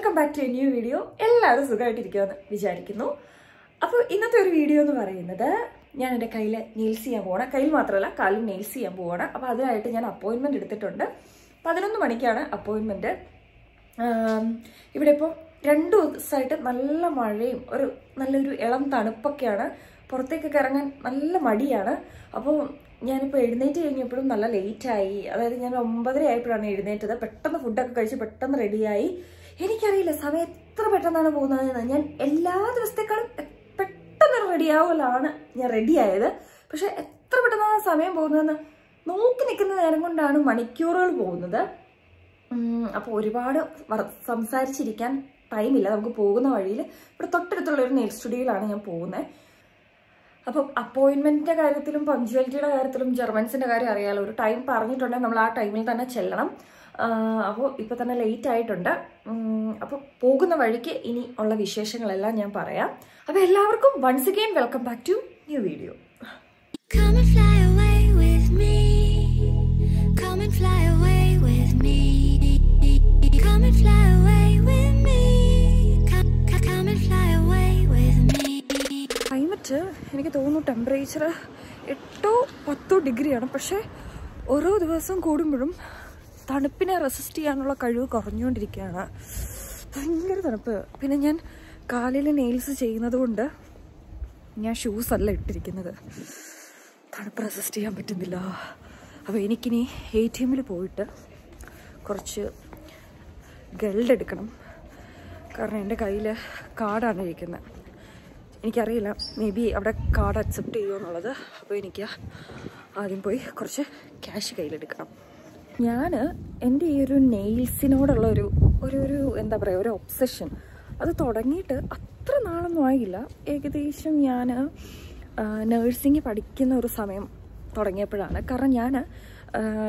Welcome back to new video എല്ലാവരും സുഖമായിട്ടിരിക്കുമെന്ന് വിചാരിക്കുന്നു. അപ്പോൾ ഇന്നത്തെ ഒരു വീഡിയോ എന്ന് പറയുന്നത് ഞാൻ എന്റെ കയ്യിൽ നെയിൽസ് ചെയ്യാൻ പോകണം കയ്യിൽ മാത്രമല്ല കാലിൽ നെയിൽസ് ചെയ്യാൻ പോവുകയാണ് അപ്പോൾ അതിനായിട്ട് ഞാൻ അപ്പോയിൻമെന്റ് എടുത്തിട്ടുണ്ട്. പതിനൊന്ന് മണിക്കാണ് അപ്പോയിൻമെന്റ് ഇവിടെ ഇപ്പോൾ രണ്ട് ദിവസമായിട്ട് നല്ല മഴയും ഒരു നല്ലൊരു ഇളം തണുപ്പൊക്കെയാണ്. പുറത്തേക്കൊക്കെ ഇറങ്ങാൻ നല്ല മടിയാണ്. അപ്പോൾ ഞാനിപ്പോൾ എഴുന്നേറ്റ് കഴിഞ്ഞപ്പോഴും നല്ല ലേറ്റായി അതായത് ഞാൻ ഒമ്പതര ആയപ്പോഴാണ് എഴുന്നേറ്റത്. പെട്ടെന്ന് ഫുഡൊക്കെ കഴിച്ച് പെട്ടെന്ന് റെഡിയായി എനിക്കറിയില്ല സമയം എത്ര പെട്ടെന്നാണ് പോകുന്നതെന്ന്. ഞാൻ എല്ലാ ദിവസത്തേക്കാളും പെട്ടെന്ന് റെഡിയാവലാണ് ഞാൻ റെഡിയായത് പക്ഷെ എത്ര പെട്ടെന്നാണ് സമയം പോകുന്നതെന്ന് നോക്കി നിൽക്കുന്ന നേരം കൊണ്ടാണ് മണിക്കൂറുകൾ പോകുന്നത്. അപ്പോൾ ഒരുപാട് സംസാരിച്ചിരിക്കാൻ ടൈമില്ല നമുക്ക് പോകുന്ന വഴിയിൽ ഇവിടെ തൊട്ടടുത്തുള്ള ഒരു നെയിൽ സ്റ്റുഡിയോയിലാണ് ഞാൻ പോകുന്നത്. അപ്പം അപ്പോയിൻമെന്റിന്റെ കാര്യത്തിലും പങ്ക്ച്വാലിറ്റിയുടെ കാര്യത്തിലും ജർമൻസിന്റെ കാര്യം അറിയാലോ ഒരു ടൈം പറഞ്ഞിട്ടുണ്ടെങ്കിൽ നമ്മൾ ആ ടൈമിൽ തന്നെ ചെല്ലണം. അപ്പോൾ ഇപ്പോൾ തന്നെ ലേറ്റ് ആയിട്ടുണ്ട്. അപ്പോൾ പോകുന്ന വഴിക്ക് ഇനി ഉള്ള വിശേഷങ്ങളെല്ലാം ഞാൻ പറയാം. അപ്പോൾ എല്ലാവർക്കും once again welcome back to new video. Climate എനിക്ക് തോന്നുന്നു ടെമ്പറേച്ചർ എട്ടോ പത്തോ ഡിഗ്രിയാണ്. പക്ഷേ ഓരോ ദിവസം കൂടുമ്പോഴും തണുപ്പിനെ റെസിസ്റ്റ് ചെയ്യാനുള്ള കഴിവ് കുറഞ്ഞുകൊണ്ടിരിക്കുകയാണ്. ഭയങ്കര തണുപ്പ്. പിന്നെ ഞാൻ കാലിൽ നെയിൽസ് ചെയ്യുന്നത് കൊണ്ട് ഞാൻ ഷൂസ് അല്ല ഇട്ടിരിക്കുന്നത്. തണുപ്പ് റെസിസ്റ്റ് ചെയ്യാൻ പറ്റുന്നില്ല. അപ്പോൾ എനിക്കിനി എ ടി എമ്മിൽ പോയിട്ട് കുറച്ച് ഗൾഡ് എടുക്കണം. കാരണം എന്റെ കയ്യിൽ കാർഡാണ് ഇരിക്കുന്നത്. എനിക്കറിയില്ല. മേ ബി അവിടെ കാർഡ് അക്സെപ്റ്റ് ചെയ്യുമോ എന്നുള്ളത്. അപ്പോൾ എനിക്ക് ആദ്യം പോയി കുറച്ച് ക്യാഷ് കയ്യിലെടുക്കണം. ഞാൻ എന്റെ ഈ ഒരു നെയിൽസിനോടുള്ള ഒരു ഒരു ഒരു എന്താ പറയുക ഒരു ഒബ്സഷൻ അത് തുടങ്ങിയിട്ട് അത്ര നാളൊന്നും ആയില്ല. ഏകദേശം ഞാൻ നേഴ്സിംഗ് പഠിക്കുന്ന ഒരു സമയം തുടങ്ങിയപ്പോഴാണ്. കാരണം ഞാൻ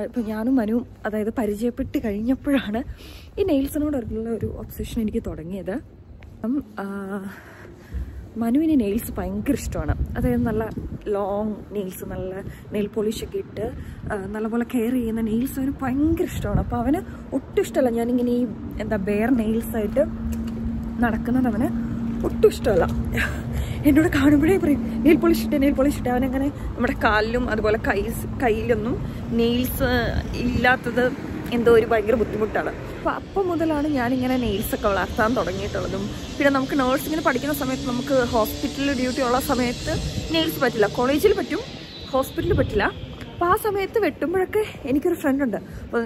ഇപ്പം ഞാനും മനുവും അതായത് പരിചയപ്പെട്ട് കഴിഞ്ഞപ്പോഴാണ് ഈ നെയിൽസിനോടുള്ള ഒരു ഒബ്സഷൻ എനിക്ക് തുടങ്ങിയത്. അപ്പം മനുവിന് നെയിൽസ് ഭയങ്കര ഇഷ്ടമാണ്. അതായത് നല്ല ലോങ് നെയിൽസ് നല്ല നെയിൽ പോളിഷൊക്കെ ഇട്ട് നല്ലപോലെ കെയർ ചെയ്യുന്ന നെയിൽസ് അവന് ഭയങ്കര ഇഷ്ടമാണ്. അപ്പോൾ അവന് ഒട്ടും ഇഷ്ടമല്ല. ഞാനിങ്ങനെ ഈ എന്താ ബെയർ നെയിൽസായിട്ട് നടക്കുന്നത് അവന് ഒട്ടും ഇഷ്ടമല്ല. എന്നോട് കാണുമ്പോഴേ പറയും നെയിൽ പോളിഷ് ഇട്ട് നെയിൽ പോളിഷ് ഇട്ട്. അവനങ്ങനെ നമ്മുടെ കാലിലും അതുപോലെ കൈ കയ്യിലൊന്നും നെയിൽസ് ഇല്ലാത്തത് എന്തോ ഒരു ഭയങ്കര ബുദ്ധിമുട്ടാണ്. അപ്പോൾ അപ്പം മുതലാണ് ഞാനിങ്ങനെ നെയിൽസ് ഒക്കെ വളർത്താൻ തുടങ്ങിയിട്ടുള്ളതും. പിന്നെ നമുക്ക് നേഴ്സിങ്ങിന് പഠിക്കുന്ന സമയത്ത് നമുക്ക് ഹോസ്പിറ്റലിൽ ഡ്യൂട്ടി ഉള്ള സമയത്ത് നെയിൽസ് പറ്റില്ല. കോളേജിൽ പറ്റും ഹോസ്പിറ്റലിൽ പറ്റില്ല. അപ്പോൾ ആ സമയത്ത് വെട്ടുമ്പോഴൊക്കെ എനിക്കൊരു ഫ്രണ്ടുണ്ട് അപ്പോൾ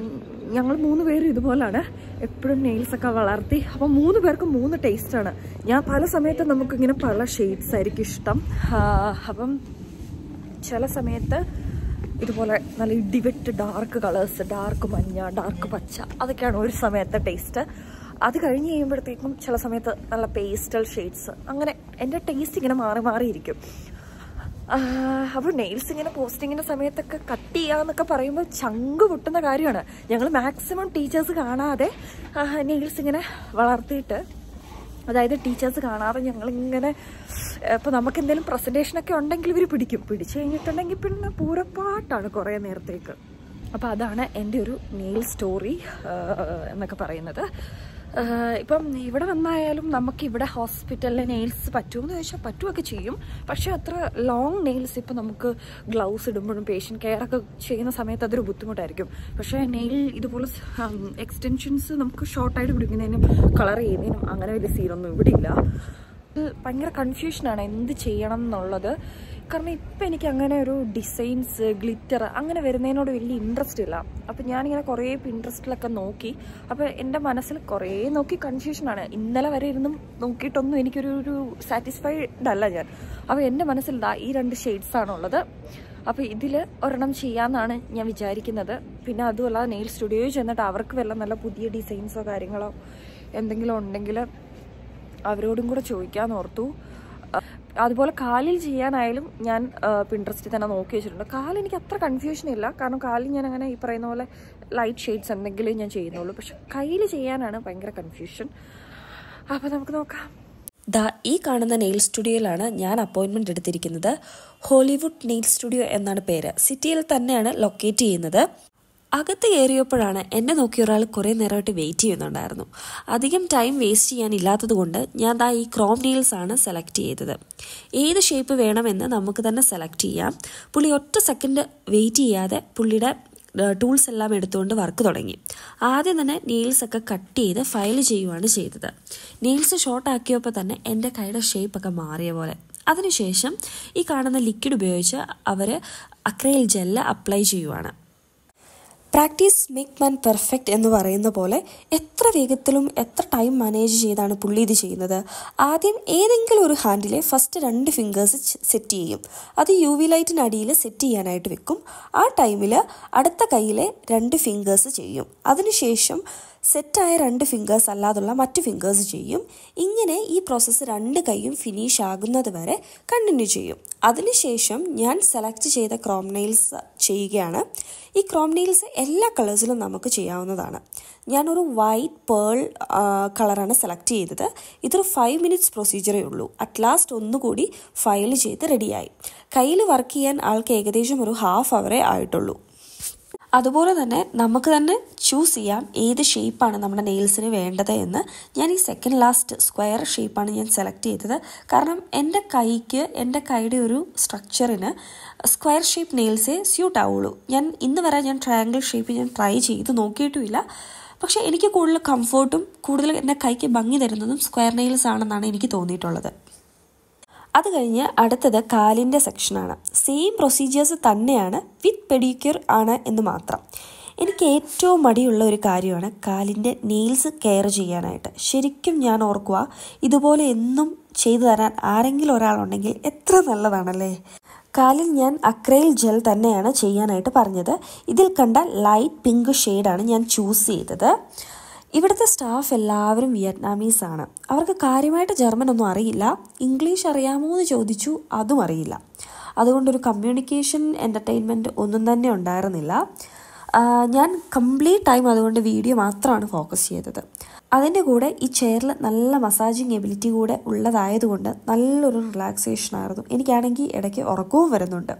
ഞങ്ങൾ മൂന്ന് പേരും ഇതുപോലാണ് എപ്പോഴും നെയിൽസൊക്കെ വളർത്തി. അപ്പോൾ മൂന്ന് പേർക്കും മൂന്ന് ടേസ്റ്റാണ് ഞാൻ പല സമയത്തും നമുക്കിങ്ങനെ പല ഷെയ്ഡ്സ് ആയിരിക്കും ഇഷ്ടം. അപ്പം ചില സമയത്ത് ഇതുപോലെ നല്ല ഇടിവെട്ട് ഡാർക്ക് കളേഴ്സ് ഡാർക്ക് മഞ്ഞ ഡാർക്ക് പച്ച അതൊക്കെയാണ് ഒരു സമയത്തെ ടേസ്റ്റ് അത് കഴിഞ്ഞ് കഴിയുമ്പോഴത്തേക്കും ചില സമയത്ത് നല്ല പേസ്റ്റൽ ഷെയ്ഡ്സ് അങ്ങനെ എന്റെ ടേസ്റ്റ് ഇങ്ങനെ മാറി മാറിയിരിക്കും. അപ്പോൾ നെയിൽസ് ഇങ്ങനെ പോസ്റ്റിങ്ങിന്റെ സമയത്തൊക്കെ കട്ട് ചെയ്യാന്നൊക്കെ പറയുമ്പോൾ ചങ്ക് പൊട്ടുന്ന കാര്യമാണ്. ഞങ്ങൾ മാക്സിമം ടീച്ചേഴ്സ് കാണാതെ നെയിൽസ് ഇങ്ങനെ വളർത്തിയിട്ട് അതായത് ടീച്ചേഴ്സ് കാണാതെ ഞങ്ങളിങ്ങനെ ഇപ്പോൾ നമുക്ക് എന്തെങ്കിലും പ്രസന്റേഷനൊക്കെ ഉണ്ടെങ്കിൽ ഇവർ പിടിക്കും. പിടിച്ചു കഴിഞ്ഞിട്ടുണ്ടെങ്കിൽ പിന്നെ പൂരപ്പാട്ടാണ് കുറേ നേരത്തേക്ക്. അപ്പോൾ അതാണ് എന്റെ ഒരു നെയിൽ സ്റ്റോറി എന്നൊക്കെ പറയുന്നത്. ഇപ്പം ഇവിടെ വന്നായാലും നമുക്ക് ഇവിടെ ഹോസ്പിറ്റലിലെ നെയിൽസ് പറ്റുമെന്ന് ചോദിച്ചാൽ പറ്റുമൊക്കെ ചെയ്യും. പക്ഷേ അത്ര ലോങ് നെയിൽസ് ഇപ്പം നമുക്ക് ഗ്ലൗസ് ഇടുമ്പോഴും പേഷ്യന്റ് കെയർ ഒക്കെ ചെയ്യുന്ന സമയത്ത് അതൊരു ബുദ്ധിമുട്ടായിരിക്കും. പക്ഷേ നെയിൽ ഇതുപോലെ എക്സ്റ്റെൻഷൻസ് നമുക്ക് ഷോർട്ടായിട്ട് പിടിക്കുന്നതിനും കളർ ചെയ്യുന്നതിനും അങ്ങനെ വലിയ സീനൊന്നും ഇവിടെ ഇല്ല ഭയങ്കര കൺഫ്യൂഷനാണ് എന്ത് ചെയ്യണം എന്നുള്ളത്. കാരണം ഇപ്പം എനിക്ക് അങ്ങനെ ഒരു ഡിസൈൻസ് ഗ്ലിറ്റർ അങ്ങനെ വരുന്നതിനോട് വലിയ ഇൻട്രസ്റ്റ് ഇല്ല. അപ്പം ഞാനിങ്ങനെ കുറേ ഇൻട്രസ്റ്റിലൊക്കെ നോക്കി. അപ്പോൾ എന്റെ മനസ്സിൽ കുറേ നോക്കി കൺഫ്യൂഷനാണ് ഇന്നലെ വരെ ഇരുന്നും നോക്കിയിട്ടൊന്നും എനിക്കൊരു ഒരു സാറ്റിസ്ഫൈഡ് അല്ല ഞാൻ. അപ്പോൾ എന്റെ മനസ്സിൽ ഈ രണ്ട് ഷെയ്ഡ്സ് ആണുള്ളത്. അപ്പോൾ ഇതിൽ ഒരെണ്ണം ചെയ്യാമെന്നാണ് ഞാൻ വിചാരിക്കുന്നത്. പിന്നെ അതുമല്ല നെയിൽ സ്റ്റുഡിയോയിൽ ചെന്നിട്ട് അവർക്ക് വല്ല നല്ല പുതിയ ഡിസൈൻസോ കാര്യങ്ങളോ എന്തെങ്കിലും ഉണ്ടെങ്കിൽ അവരോടും കൂടെ ചോദിക്കാമെന്ന് ഓർത്തു. അഹ് അതുപോലെ കാലിൽ ചെയ്യാനായാലും ഞാൻ പിൻട്രസ്റ്റിൽ തന്നെ നോക്കി വെച്ചിട്ടുണ്ട്. കാലിൽ എനിക്ക് അത്ര കൺഫ്യൂഷൻ ഇല്ല. കാരണം കാലിൽ ഞാൻ അങ്ങനെ ഈ പറയുന്ന പോലെ ലൈറ്റ് ഷെയ്ഡ്സ് എന്തെങ്കിലും ഞാൻ ചെയ്യുന്നുള്ളൂ. പക്ഷെ കയ്യിൽ ചെയ്യാനാണ് ഭയങ്കര കൺഫ്യൂഷൻ അപ്പോൾ നമുക്ക് നോക്കാം. ദാ ഈ കാണുന്ന നെയിൽ സ്റ്റുഡിയോയിലാണ് ഞാൻ അപ്പോയിൻമെന്റ് എടുത്തിരിക്കുന്നത്. ഹോളിവുഡ് നെയിൽ സ്റ്റുഡിയോ എന്നാണ് പേര്. സിറ്റിയിൽ തന്നെയാണ് ലൊക്കേറ്റ് ചെയ്യുന്നത്. അകത്ത് കയറിയപ്പോഴാണ് എന്നെ നോക്കി ഒരാൾ കുറേ നേരമായിട്ട് വെയിറ്റ് ചെയ്യുന്നുണ്ടായിരുന്നു. അധികം ടൈം വേസ്റ്റ് ചെയ്യാനില്ലാത്തത് കൊണ്ട് ഞാൻ ദാ ഈ ക്രോം നെയിൽസ് ആണ് സെലക്ട് ചെയ്തത്. ഏത് ഷേപ്പ് വേണമെന്ന് നമുക്ക് തന്നെ സെലക്ട് ചെയ്യാം. പുള്ളി ഒറ്റ സെക്കൻഡ് വെയിറ്റ് ചെയ്യാതെ പുള്ളിയുടെ ടൂൾസ് എല്ലാം എടുത്തുകൊണ്ട് വർക്ക് തുടങ്ങി. ആദ്യം തന്നെ നെയിൽസ് ഒക്കെ കട്ട് ചെയ്ത് ഫയൽ ചെയ്യുവാണ് ചെയ്തത്. നെയിൽസ് ഷോർട്ട് ആക്കിയപ്പോൾ തന്നെ എന്റെ കൈയുടെ ഷേപ്പൊക്കെ മാറിയ പോലെ. അതിനുശേഷം ഈ കാണുന്ന ലിക്വിഡ് ഉപയോഗിച്ച് അവർ അക്രൈൽ ജെല്ല് അപ്ലൈ ചെയ്യുവാണ്. പ്രാക്ടീസ് മേക്ക് മാൻ പെർഫെക്റ്റ് എന്ന് പറയുന്ന പോലെ എത്ര വേഗത്തിലും എത്ര ടൈം മാനേജ് ചെയ്താണ് പുള്ളി ഇത് ചെയ്യുന്നത്. ആദ്യം ഏതെങ്കിലും ഒരു ഹാൻഡിലെ ഫസ്റ്റ് രണ്ട് ഫിംഗേഴ്സ് സെറ്റ് ചെയ്യും. അത് യു വി ലൈറ്റിനടിയിൽ സെറ്റ് ചെയ്യാനായിട്ട് വെക്കും. ആ ടൈമിൽ അടുത്ത കയ്യിലെ രണ്ട് ഫിംഗേഴ്സ് ചെയ്യും. അതിനുശേഷം സെറ്റായ രണ്ട് ഫിംഗേഴ്സ് അല്ലാതുള്ള മറ്റ് ഫിംഗേഴ്സ് ചെയ്യും. ഇങ്ങനെ ഈ പ്രോസസ്സ് രണ്ട് കൈയും ഫിനിഷ് ആകുന്നത് വരെ കണ്ടിന്യൂ ചെയ്യും. അതിനുശേഷം ഞാൻ സെലക്ട് ചെയ്ത ക്രോം നെയിൽസ് ചെയ്യുകയാണ്. ഈ ക്രോം നെയിൽസ് എല്ലാ കളേഴ്സിലും നമുക്ക് ചെയ്യാവുന്നതാണ്. ഞാനൊരു വൈറ്റ് പേൾ കളറാണ് സെലക്ട് ചെയ്തത്. ഇതൊരു ഫൈവ് മിനിറ്റ്സ് പ്രൊസീജിയറേ ഉള്ളൂ. അറ്റ് ലാസ്റ്റ് ഒന്നുകൂടി ഫയൽ ചെയ്ത് റെഡിയായി കയ്യിൽ വർക്ക് ചെയ്യാൻ ആൾക്ക് ഏകദേശം ഒരു ഹാഫ് അവറേ ആയിട്ടുള്ളൂ. അതുപോലെ തന്നെ നമുക്ക് തന്നെ ചൂസ് ചെയ്യാം ഏത് ഷേപ്പാണ് നമ്മുടെ നെയിൽസിന് വേണ്ടത് എന്ന്. ഞാൻ ഈ സെക്കൻഡ് ലാസ്റ്റ് സ്ക്വയർ ഷേപ്പാണ് ഞാൻ സെലക്ട് ചെയ്തത്. കാരണം എന്റെ കൈക്ക് എന്റെ കൈയുടെ ഒരു സ്ട്രക്ചറിന് സ്ക്വയർ ഷേപ്പ് നെയിൽസേ സ്യൂട്ട് ആവുള്ളൂ. ഞാൻ ഇന്ന് വരെ ഞാൻ ട്രയാങ്കിൾ ഷേപ്പ് ഞാൻ ട്രൈ ചെയ്ത് നോക്കിയിട്ടുമില്ല. പക്ഷേ എനിക്ക് കൂടുതൽ കംഫോർട്ടും കൂടുതൽ എന്റെ കൈക്ക് ഭംഗി തരുന്നതും സ്ക്വയർ നെയിൽസ് ആണെന്നാണ് എനിക്ക് തോന്നിയിട്ടുള്ളത്. അത് കഴിഞ്ഞ് അടുത്തത് കാലിന്റെ സെക്ഷനാണ് സെയിം പ്രൊസീജിയേഴ്സ് തന്നെയാണ് വിത്ത് പെഡിക്യൂർ ആണ് എന്ന് മാത്രം. എനിക്ക് ഏറ്റവും മടിയുള്ള ഒരു കാര്യമാണ് കാലിന്റെ നെയിൽസ് കെയർ ചെയ്യാനായിട്ട്. ശരിക്കും ഞാൻ ഓർക്കുക ഇതുപോലെ എന്നും ചെയ്തു തരാൻ ആരെങ്കിലും ഒരാളുണ്ടെങ്കിൽ എത്ര നല്ലതാണല്ലേ? കാലിൽ ഞാൻ അക്രൈൽ ജെൽ തന്നെയാണ് ചെയ്യാനായിട്ട് പറഞ്ഞത്. ഇതിൽ കണ്ട ലൈറ്റ് പിങ്ക് ഷെയ്ഡാണ് ഞാൻ ചൂസ് ചെയ്തത്. ഇവിടുത്തെ സ്റ്റാഫ് എല്ലാവരും വിയറ്റ്നാമീസ് ആണ് അവർക്ക് കാര്യമായിട്ട് ജർമ്മൻ ഒന്നും അറിയില്ല. ഇംഗ്ലീഷ് അറിയാമോ എന്ന് ചോദിച്ചു അതും അറിയില്ല. അതുകൊണ്ടൊരു കമ്മ്യൂണിക്കേഷൻ എന്റർടൈൻമെന്റ് ഒന്നും തന്നെ ഉണ്ടായിരുന്നില്ല. ഞാൻ കംപ്ലീറ്റ് ടൈം അതുകൊണ്ട് വീഡിയോ മാത്രമാണ് ഫോക്കസ് ചെയ്തത്. അതിന്റെ കൂടെ ഈ ചെയറിൽ നല്ല മസാജിങ് എബിലിറ്റി കൂടെ ഉള്ളതായതുകൊണ്ട് നല്ലൊരു റിലാക്സേഷൻ ആയിരുന്നു. എനിക്കാണെങ്കിൽ ഇടയ്ക്ക് ഉറക്കവും വരുന്നുണ്ട്.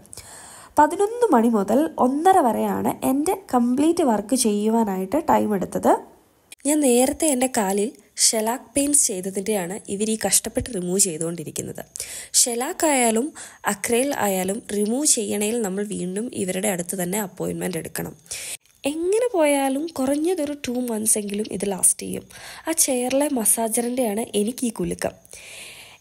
പതിനൊന്ന് മണി മുതൽ ഒന്നര വരെയാണ് എന്റെ കംപ്ലീറ്റ് വർക്ക് ചെയ്യുവാനായിട്ട് ടൈം എടുത്തത്. ഞാൻ നേരത്തെ എന്റെ കാലിൽ ഷെലാക്ക് പെയിൻസ് ചെയ്തതിന്റെയാണ് ഇവർ ഈ കഷ്ടപ്പെട്ട് റിമൂവ് ചെയ്തുകൊണ്ടിരിക്കുന്നത്. ഷെലാക്ക് ആയാലും അക്രൈൽ ആയാലും റിമൂവ് ചെയ്യണേൽ നമ്മൾ വീണ്ടും ഇവരുടെ അടുത്ത് തന്നെ അപ്പോയിൻമെന്റ് എടുക്കണം. എങ്ങനെ പോയാലും കുറഞ്ഞതൊരു ടു മന്ത്സ് എങ്കിലും ഇത് ലാസ്റ്റ് ചെയ്യും. ആ ചെയറിലെ മസാജറിന്റെയാണ് എനിക്ക് ഈ കുലുക്കം.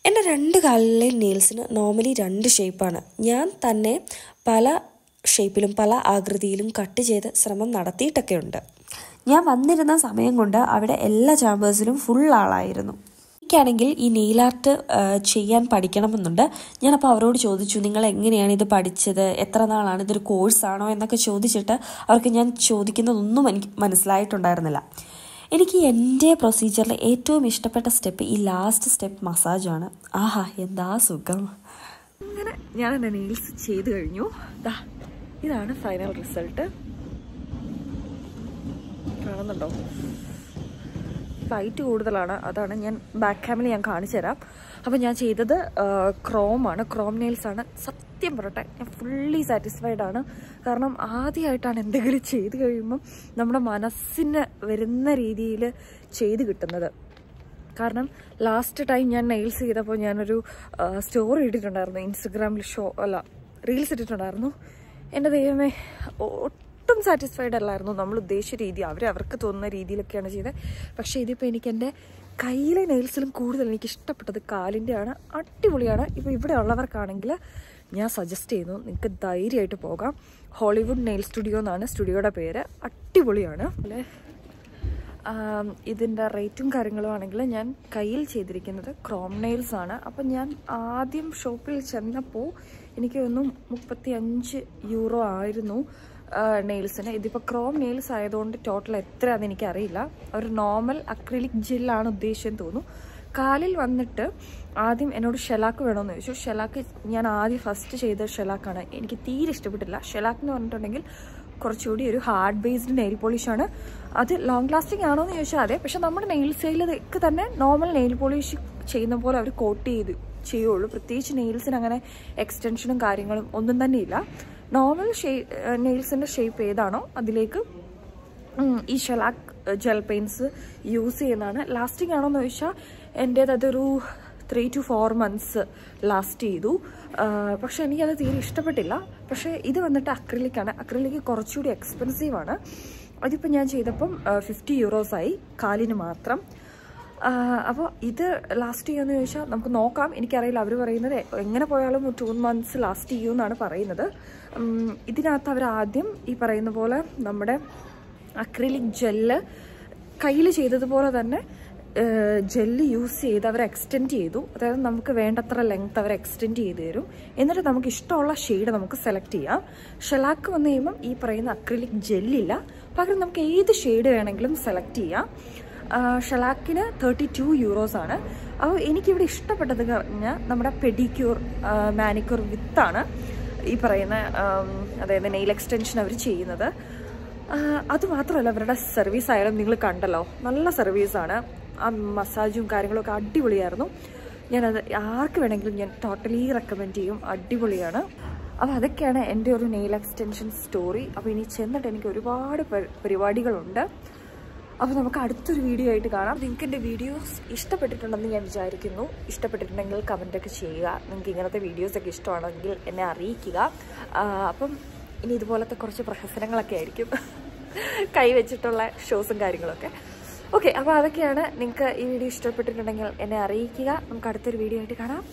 എന്റെ രണ്ട് കാലിലെ നെയിൽസിന് നോർമലി രണ്ട് ഷേപ്പാണ് ഞാൻ തന്നെ പല ഷേപ്പിലും പല ആകൃതിയിലും കട്ട് ചെയ്ത് ശ്രമം നടത്തിയിട്ടൊക്കെ ഉണ്ട് ഞാൻ വന്നിരുന്ന സമയം കൊണ്ട് അവിടെ എല്ലാ ചാമ്പേഴ്സിലും ഫുൾ ആളായിരുന്നു. എനിക്കാണെങ്കിൽ ഈ നെയിൽ ആർട്ട് ചെയ്യാൻ പഠിക്കണമെന്നുണ്ട്. ഞാനപ്പോൾ അവരോട് ചോദിച്ചു നിങ്ങൾ എങ്ങനെയാണ് ഇത് പഠിച്ചത്? എത്ര നാളാണ്? ഇതൊരു കോഴ്സാണോ എന്നൊക്കെ ചോദിച്ചിട്ട് അവർക്ക് ഞാൻ ചോദിക്കുന്നതൊന്നും എനിക്ക് മനസ്സിലായിട്ടുണ്ടായിരുന്നില്ല. എനിക്ക് എന്റെ പ്രൊസീജിയറിൽ ഏറ്റവും ഇഷ്ടപ്പെട്ട സ്റ്റെപ്പ് ഈ ലാസ്റ്റ് സ്റ്റെപ്പ് മസാജാണ് ആഹാ എന്താ സുഖം. അങ്ങനെ ഞാൻ എന്റെ നെയിൽസ് ചെയ്ത് കഴിഞ്ഞു. ഇതാണ് ഫൈനൽ റിസൾട്ട് കാണുന്നുണ്ടോ? ലൈറ്റ് കൂടുതലാണ്. അതാണ് ഞാൻ ബാക്ക് ക്യാമിൽ ഞാൻ കാണിച്ചു തരാം. അപ്പോൾ ഞാൻ ചെയ്തത് ക്രോമാണ് ക്രോം നെയിൽസാണ് സത്യം പറയട്ടെ ഞാൻ ഫുള്ളി സാറ്റിസ്ഫൈഡ് ആണ്. കാരണം ആദ്യമായിട്ടാണ് എന്തെങ്കിലും ചെയ്ത് കഴിയുമ്പം നമ്മുടെ മനസ്സിന് വരുന്ന രീതിയിൽ ചെയ്ത് കിട്ടുന്നത്. കാരണം ലാസ്റ്റ് ടൈം ഞാൻ നെയിൽസ് ചെയ്തപ്പോൾ ഞാനൊരു സ്റ്റോറി ഇട്ടിട്ടുണ്ടായിരുന്നു. ഇൻസ്റ്റഗ്രാമിൽ ഷോ അല്ല റീൽസ് ഇട്ടിട്ടുണ്ടായിരുന്നു. എന്റെ ദൈവമേ ഒട്ടും സാറ്റിസ്ഫൈഡ് അല്ലായിരുന്നു നമ്മൾ ഉദ്ദേശിച്ച രീതി. അവർ അവർക്ക് തോന്നുന്ന രീതിയിലൊക്കെയാണ് ചെയ്തത് പക്ഷേ ഇതിപ്പോൾ എനിക്ക് എന്റെ കയ്യിലെ നെയിൽസിലും കൂടുതൽ എനിക്ക് ഇഷ്ടപ്പെട്ടത് കാലിന്റെയാണ് അടിപൊളിയാണ്. ഇപ്പോൾ ഇവിടെ ഉള്ളവർക്കാണെങ്കിൽ ഞാൻ സജസ്റ്റ് ചെയ്യുന്നു നിങ്ങൾക്ക് ധൈര്യമായിട്ട് പോകാം. ഹോളിവുഡ് നെയിൽ സ്റ്റുഡിയോ എന്നാണ് സ്റ്റുഡിയോയുടെ പേര്. അടിപൊളിയാണ്. അല്ലേ ഇതിന്റെ റേറ്റും കാര്യങ്ങളും ആണെങ്കിൽ ഞാൻ കയ്യിൽ ചെയ്തിരിക്കുന്നത് ക്രോം നെയിൽസ് ആണ്. അപ്പം ഞാൻ ആദ്യം ഷോപ്പിൽ ചെന്നപ്പോൾ എനിക്ക് ഒന്നും മുപ്പത്തി അഞ്ച് യൂറോ ആയിരുന്നു. നെയിൽസിന് ഇതിപ്പോൾ ക്രോം നെയിൽസ് ആയതുകൊണ്ട് ടോട്ടൽ എത്രയാണെന്ന് എനിക്കറിയില്ല. ഒരു നോർമൽ അക്രിലിക് ജെല്ലാണ് ഉദ്ദേശിച്ചെന്ന് തോന്നുന്നു. കാലിൽ വന്നിട്ട് ആദ്യം എന്നോട് ഷെലാക്ക് വേണമെന്ന് ചോദിച്ചു. ഷെലാക്ക് ഞാൻ ആദ്യം ഫസ്റ്റ് ചെയ്ത ഷെലാക്കാണ് എനിക്ക് തീരെ ഇഷ്ടപ്പെട്ടില്ല. ഷെലാക്ക് എന്ന് പറഞ്ഞിട്ടുണ്ടെങ്കിൽ കുറച്ചുകൂടി ഒരു ഹാർഡ് ബേസ്ഡ് നെയിൽ പോളിഷാണ് അത് ലോങ് ലാസ്റ്റിംഗ് ആണോ എന്ന് ചോദിച്ചാൽ അതെ. പക്ഷെ നമ്മുടെ നെയിൽ തന്നെ നോർമൽ നെയിൽ പോളിഷ് ചെയ്യുന്ന പോലെ അവർ കോട്ട് ചെയ്ത് ചെയ്യുള്ളൂ. പ്രത്യേകിച്ച് നെയിൽസിന് അങ്ങനെ എക്സ്റ്റൻഷനും കാര്യങ്ങളും ഒന്നും തന്നെ ഇല്ല. നോർമൽ ഷേ നെയിൽസിന്റെ ഷേപ്പ് ഏതാണോ അതിലേക്ക് ഈ ഷെലാക്ക് ജെൽ പെയിൻസ് യൂസ് ചെയ്യുന്നതാണ്. ലാസ്റ്റിംഗ് ആണോ എന്ന് ചോദിച്ചാൽ എന്റേത് അതൊരു three two four months last ചെയ്തു. ആ, പക്ഷെ എനിക്കത് തീരെ ഇഷ്ടപ്പെട്ടില്ല. പക്ഷേ ഇത് വന്നിട്ട് അക്രിലിക്കാണ് അക്രിലിക്ക് കുറച്ചുകൂടി എക്സ്പെൻസീവാണ് അതിപ്പോൾ ഞാൻ ചെയ്തപ്പം ഫിഫ്റ്റി യൂറോസായി കാലിന് മാത്രം. അപ്പോൾ ഇത് ലാസ്റ്റ് ചെയ്യുമെന്ന് ചോദിച്ചാൽ നമുക്ക് നോക്കാം. എനിക്കറിയില്ല അവർ പറയുന്നത് എങ്ങനെ പോയാലും ടു മന്ത്സ് ലാസ്റ്റ് ചെയ്യുമെന്നാണ് പറയുന്നത്. ഇതിനകത്ത് അവർ ആദ്യം ഈ പറയുന്ന പോലെ നമ്മുടെ അക്രിലിക് ജെല്ല് കയ്യിൽ ചെയ്തതുപോലെ തന്നെ ജെല്ല് യൂസ് ചെയ്ത് അവർ എക്സ്റ്റെൻഡ് ചെയ്തു. അതായത് നമുക്ക് വേണ്ടത്ര ലെങ്ത് അവർ എക്സ്റ്റെൻഡ് ചെയ്ത് തരും. എന്നിട്ട് നമുക്ക് ഇഷ്ടമുള്ള ഷെയ്ഡ് നമുക്ക് സെലക്ട് ചെയ്യാം. ഷെലാക്ക് വന്നു കഴിയുമ്പം ഈ പറയുന്ന അക്രിലിക് ജെല്ലില്ല പകരം നമുക്ക് ഏത് ഷെയ്ഡ് വേണമെങ്കിലും സെലക്ട് ചെയ്യാം. ഷെലാക്കിന് തേർട്ടി ടു യൂറോസ് ആണ്. അപ്പോൾ എനിക്കിവിടെ ഇഷ്ടപ്പെട്ടത് പറഞ്ഞാൽ നമ്മുടെ പെഡിക്യൂർ മാനിക്യൂർ വിത്താണ് ഈ പറയുന്ന അതായത് നെയിൽ എക്സ്റ്റൻഷൻ അവർ ചെയ്യുന്നത്. അതുമാത്രമല്ല അത് മാത്രമല്ല അവരുടെ സർവീസ് ആയാലും നിങ്ങൾ കണ്ടല്ലോ. നല്ല സർവീസാണ് ആ മസാജും കാര്യങ്ങളൊക്കെ അടിപൊളിയായിരുന്നു. ഞാനത് ആർക്ക് വേണമെങ്കിലും ഞാൻ ടോട്ടലി റെക്കമെൻഡ് ചെയ്യും. അടിപൊളിയാണ്. അപ്പോൾ അതൊക്കെയാണ് എന്റെ ഒരു നെയിൽ എക്സ്റ്റൻഷൻ സ്റ്റോറി അപ്പോൾ ഇനി ചെന്നിട്ട് എനിക്ക് ഒരുപാട് പരി- പരിപാടികളുണ്ട്. അപ്പോൾ നമുക്ക് അടുത്തൊരു വീഡിയോ ആയിട്ട് കാണാം. നിങ്ങൾക്ക് എന്റെ വീഡിയോസ് ഇഷ്ടപ്പെട്ടിട്ടുണ്ടെന്ന് ഞാൻ വിചാരിക്കുന്നു. ഇഷ്ടപ്പെട്ടിട്ടുണ്ടെങ്കിൽ കമന്റൊക്കെ ചെയ്യുക. നിങ്ങൾക്ക് ഇങ്ങനത്തെ വീഡിയോസൊക്കെ ഇഷ്ടമാണെങ്കിൽ എന്നെ അറിയിക്കുക. അപ്പം ഇനി ഇതുപോലത്തെ കുറച്ച് പ്രഹസനങ്ങളൊക്കെ ആയിരിക്കും. കൈവച്ചിട്ടുള്ള ഷോസും കാര്യങ്ങളൊക്കെ. ഓക്കെ അപ്പോൾ അതൊക്കെയാണ് നിങ്ങൾക്ക് ഈ വീഡിയോ ഇഷ്ടപ്പെട്ടിട്ടുണ്ടെങ്കിൽ എന്നെ അറിയിക്കുക. നമുക്ക് അടുത്തൊരു വീഡിയോ ആയിട്ട് കാണാം.